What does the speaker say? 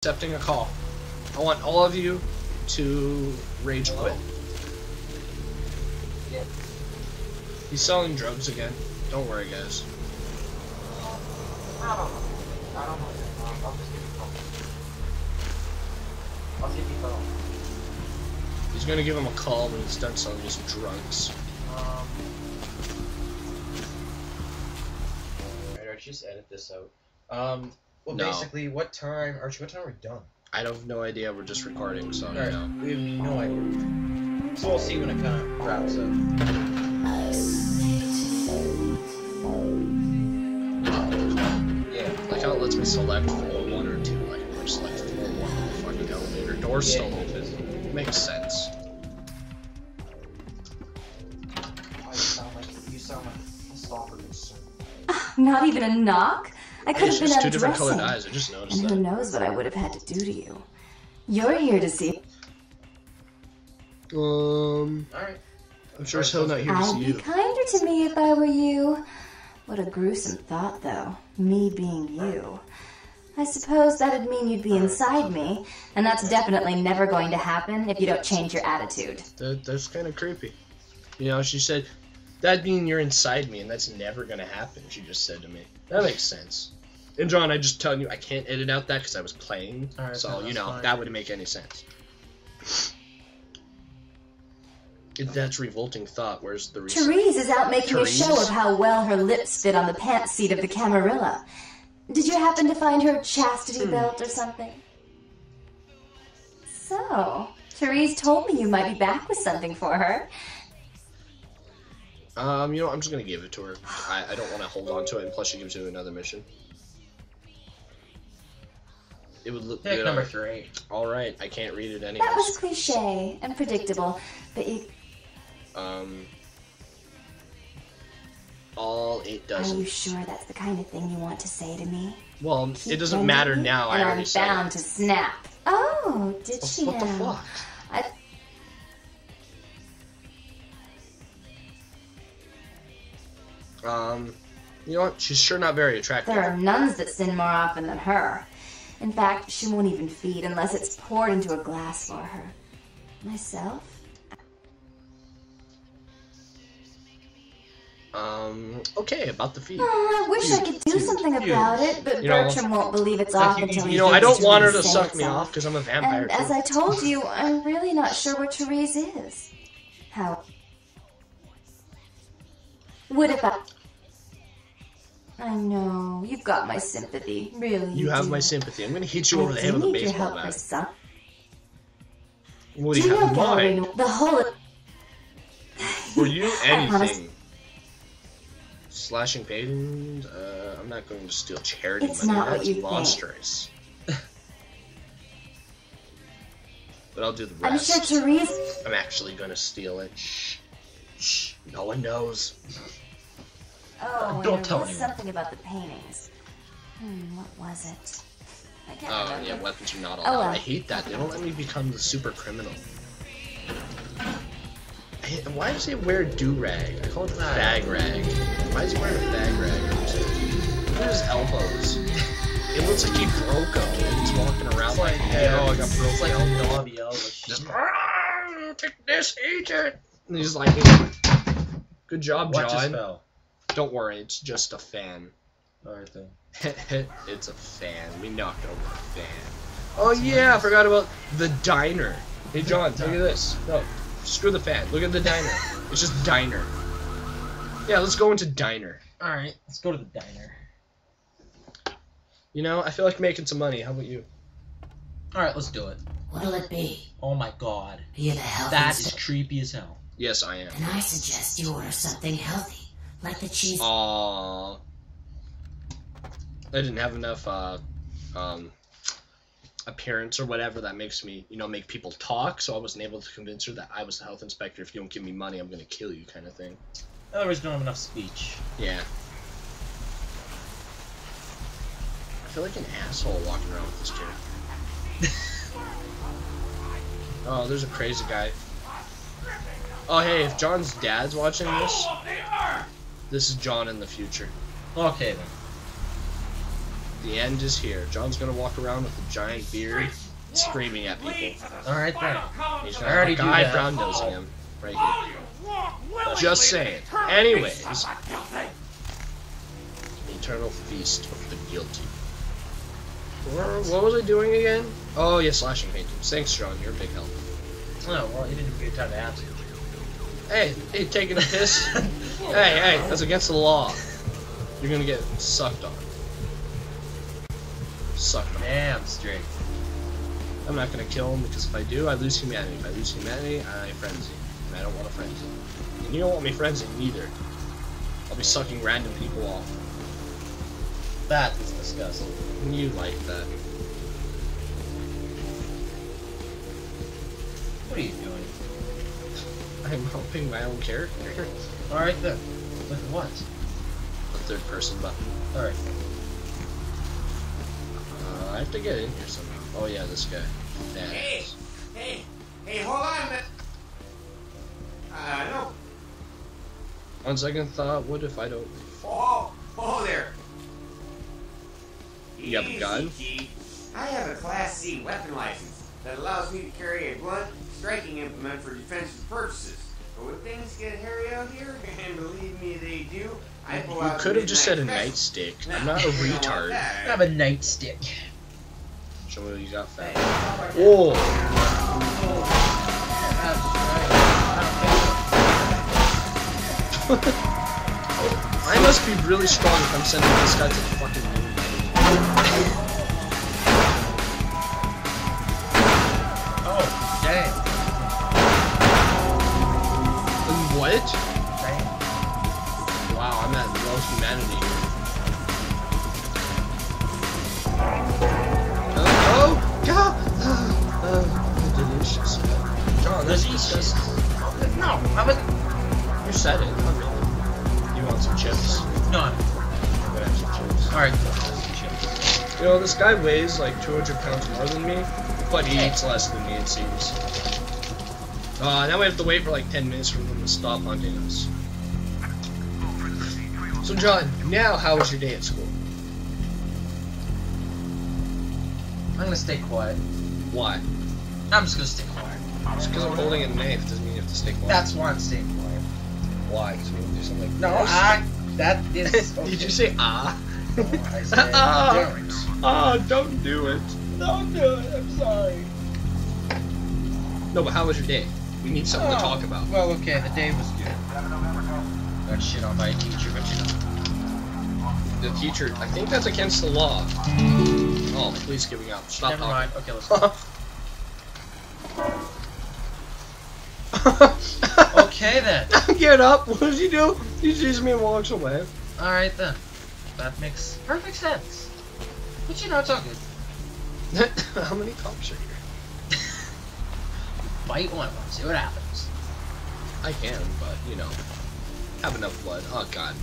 accepting a call. I want all of you to rage quit. Yeah. He's selling drugs again. Don't worry, guys. I don't know. I don't know. I'll just give you a call. I'll give you a call. He's gonna give him a call when he's done selling his drugs. Um, Alright, Archie, just edit this out. Um, well, No. basically, what time, Archie, what time are we done? I don't have no idea. We're just recording, so Alright, you know. we have no idea. So we'll see when it kind of wraps up. Yeah, like how it lets me select floor one or two. Like I'm gonna select floor one on the fucking elevator. Door's Yeah. still open. Makes sense. why you sound like you sound like a stalker, sir. Not even a knock? I could It's have been just out two different colored eyes. I just noticed And who knows what I would have had to do to you. You're here to see. Um, Alright. I'm sure as hell not here to see I'd be you. kinder to me if I were you. What a gruesome thought, though. Me being you. I suppose that'd mean you'd be inside me, and that's definitely never going to happen if you don't change your attitude. That, that's kind of creepy. You know, she said, "That'd mean you're inside me, and that's never gonna happen." She just said to me. That makes sense. And John, I just telling you, I can't edit out that because I was playing. Alright, so no, you know fine. that wouldn't make any sense. That's revolting thought, where's the reason? Therese is out making Therese? a show of how well her lips fit on the pants seat of the Camarilla. Did you happen to find her chastity Hmm. belt or something? So, Therese told me you might be back with something for her. Um, you know, I'm just gonna give it to her. I, I don't want to hold on to it, and plus she gives you another mission. It would look Pick good. number on- three. All right, I can't read it anyways. That was cliche and predictable, but you, Um, all it does. are you sure that's the kind of thing you want to say to me? Well, Keep it doesn't matter me, now. I already I'm said. bound to snap. Oh, did she What the fuck? I, Um, you know what? She's sure not very attractive. there are nuns that sin more often than her. In fact, she won't even feed unless it's poured into a glass for her. Myself? Um, okay, about the feed. Oh, I wish I could do Cute, something cute. about it, but You know, Bertram won't believe it's off think- until he you know, I hears don't want her to suck me off because I'm a vampire. And as. I told you, I'm really not sure where Therese is. How? What if I? Know you've got my sympathy, really. you have do. my sympathy. I'm gonna hit you I over the head with a baseball bat. some. What Do do you you have in mind? The whole. For you, anything. Slashing pagans? Uh, I'm not going to steal charity It's money. not what That's monstrous. but I'll do the rest. I'm sure Therese. I'm actually gonna steal it. Shh. Shh. No one knows. Oh, Don't tell was anyone. something about the paintings. Hmm, what was it? I can't Oh, remember. yeah, weapons are not Oh, allowed. well. I hate that. They don't let me become the super criminal. I hate- Why does he wear do rag? I call it fag rag. Why is he wearing a fag rag? Look at his elbows. It looks like he broke them. and He's walking around It's like, like, hey, oh, I got it's broke like elbow. Dobby Elvis. Just "Ah, take this, eat it. And he's like, good job, What just John. Fell? Don't worry, it's just a fan. Alright then. it's a fan. We knocked over a fan. Oh yeah, I forgot about the diner. Hey John, look at this. No, screw the fan. Look at the diner. It's just diner. Yeah, let's go into diner. Alright, let's go to the diner. You know, I feel like making some money. How about you? Alright, let's do it. What'll it be? Oh my god. Be it a healthy That st- creepy as hell. Yes, I am. Then I suggest you order something healthy, like the cheese. Aww. I didn't have enough uh, um, appearance or whatever that makes me, you know, make people talk. So I wasn't able to convince her that I was the health inspector. If you don't give me money, I'm gonna kill you, kind of thing. In other words, don't have enough speech. Yeah. I feel like an asshole walking around with this kid. oh, there's a crazy guy. Oh, hey, if John's dad's watching this, this is John in the future. Okay then. The end is here. John's gonna walk around with a giant beard, screaming at people. Alright then. He's I gonna already have a guy brown nosing him right here. Just saying. Anyways, eternal feast of the guilty. Wha- What was I doing again? Oh yeah, slashing paintings. Thanks, John. You're a big help. Oh, well, you didn't give me time to answer. Hey, hey, taking a piss. hey, hey, that's against the law. You're gonna get sucked on. Sucked on. Damn straight. I'm not gonna kill him because if I do, I lose humanity. If I lose humanity, I frenzy. And I don't want a frenzy. And you don't want me frenzy either. I'll be sucking random people off. That is disgusting. You like that. What are you doing? I'm helping my own character. Alright then. With what? The third person button. Alright. Uh, I have to get in here somehow. Oh yeah, this guy. Damn. Hey, hey, hey, hold on a minute. Uh, no. On second thought, what if I don't? Oh, oh there. You have a gun? I have a Class C weapon license that allows me to carry a blunt striking for defensive purposes. But when things get hairy out here, and believe me, they do, I pull You out could have just said a nightstick. I'm not a You don't want retard. I have a nightstick. Show me what you got, fat. how about that? Oh, I must be really strong if I'm sending this guy to the fucking moon. Oh, dang. What? Wow, I'm at low humanity here. Oh, God! Oh, delicious. John, that's disgusting. No, I was. You said it. Not really. You want some chips? No. I'm gonna have some chips. Alright. You know, this guy weighs like 200 pounds more than me, but he eats less than me, it seems. Uh, now we have to wait for like 10 minutes for them to stop hunting us. So, John, now how was your day at school? I'm gonna stay quiet. Why? I'm just gonna stay quiet. Just because I'm holding a knife doesn't mean you have to stay quiet. That's why I'm staying quiet. why. Because we can do something like No. I. That is. Did you say ah? No, I said Ah. don't. Ah, don't do it. Don't do it. I'm sorry. No, but how was your day? We need something to Oh, talk about. Well, okay, the day was good. Got shit on by a teacher, but you know. The teacher, I think that's against the law. Oh, please giving up. Stop Never talking. mind. Okay, let's go. okay then. Get up. What does he do? He sees me and walks away. Alright then. That makes perfect sense. But you know, it's all good. How many cops are here? Bite one of them, see what happens. I can, but you know, have enough blood. Oh god.